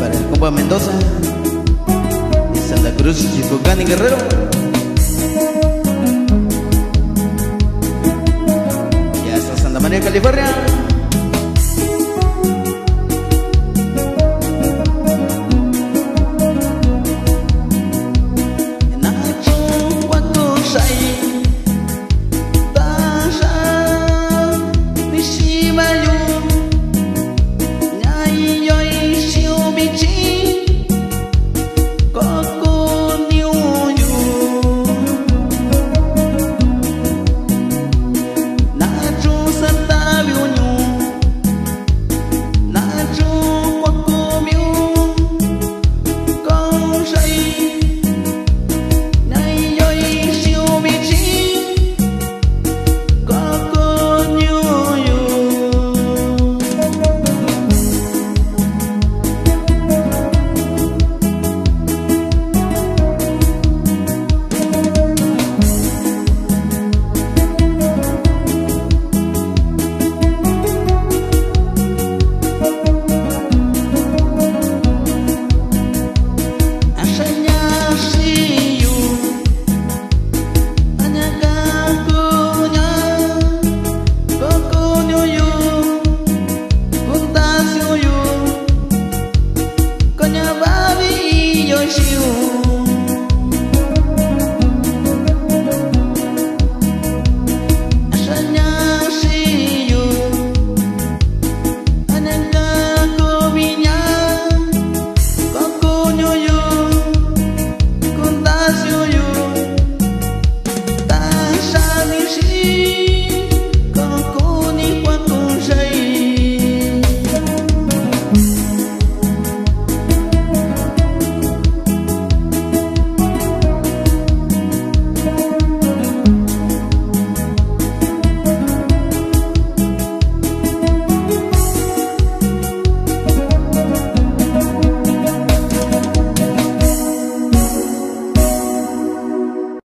Para el compa Mendoza y Santa Cruz, Chiscocán y Guerrero. Y hasta Santa María, California. hoje um